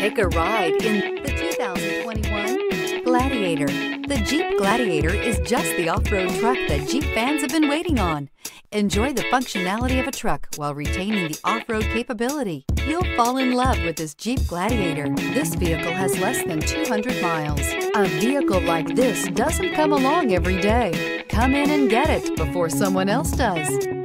Take a ride in the 2021 Gladiator. The Jeep Gladiator is just the off-road truck that Jeep fans have been waiting on. Enjoy the functionality of a truck while retaining the off-road capability. You'll fall in love with this Jeep Gladiator. This vehicle has less than 200 miles. A vehicle like this doesn't come along every day. Come in and get it before someone else does.